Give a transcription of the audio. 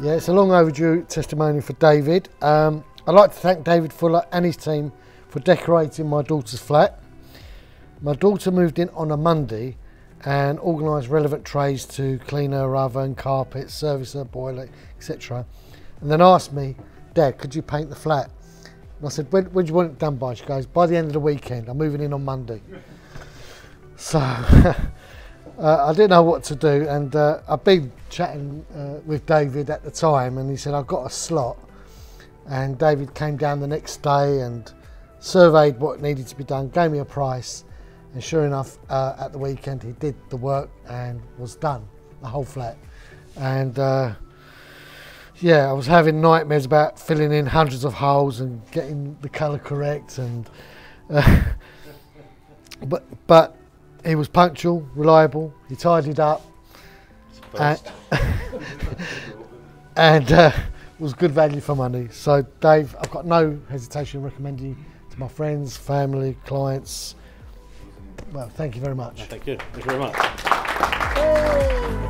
Yeah, it's a long overdue testimony for David. Um, I'd like to thank David Fuller and his team for decorating my daughter's flat. My daughter moved in on a Monday and organised relevant trays to clean her oven, carpet, service her boiler, etc. And then asked me, Dad, could you paint the flat? And I said, when, when do you want it done by? She goes, by the end of the weekend. I'm moving in on Monday. So uh, I didn't know what to do, and uh, I've been chatting uh, with David at the time, and he said, I've got a slot. And David came down the next day and surveyed what needed to be done, gave me a price, and sure enough, uh, at the weekend, he did the work and was done, the whole flat. And uh, yeah, I was having nightmares about filling in hundreds of holes and getting the colour correct, and uh, but but he was punctual, reliable. He tidied up, and, and uh, was good value for money. So Dave, I've got no hesitation recommending you to my friends, family, clients. Well, thank you very much. Thank you. Thank you very much. Hey.